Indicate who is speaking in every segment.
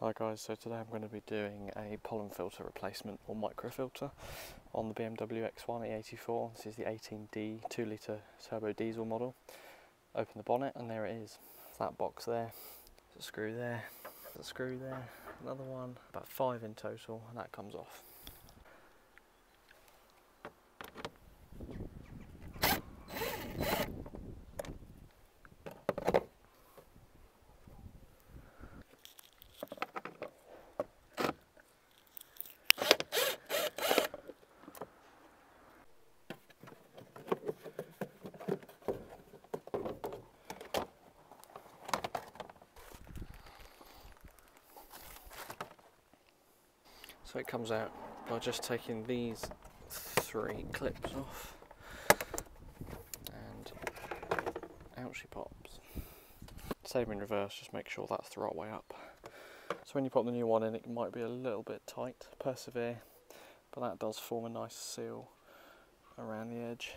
Speaker 1: Hi guys, so today I'm going to be doing a pollen filter replacement or microfilter on the BMW X1 E84. This is the 18D 2 litre turbo diesel model. Open the bonnet and there it is. That box there, there's a screw there, there's a screw there, another one, about five in total and that comes off. So it comes out by just taking these three clips off and out she pops. Same in reverse, just make sure that's the right way up. So when you put the new one in it might be a little bit tight, persevere, but that does form a nice seal around the edge.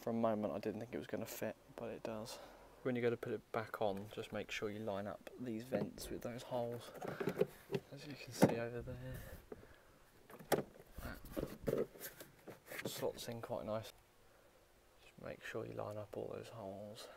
Speaker 1: For a moment I didn't think it was going to fit, but it does. When you go to put it back on, just make sure you line up these vents with those holes as you can see over there. Slots in quite nice. Just make sure you line up all those holes.